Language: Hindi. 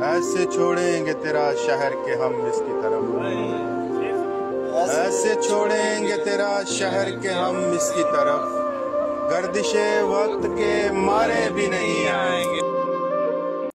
ऐसे छोड़ेंगे तेरा शहर के हम इसकी तरफ़। ऐसे छोड़ेंगे तेरा शहर के हम इसकी तरफ़। गर्दिशे वक्त के मारे भी नहीं आए।